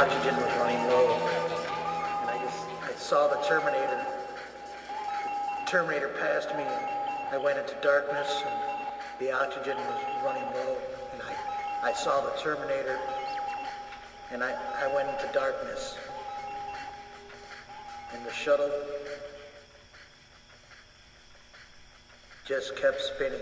oxygen was running low. And I just, I saw the Terminator. The Terminator passed me and I went into darkness and the oxygen was running low. And I, I saw the Terminator and I, I went into darkness. And the shuttle just kept spinning.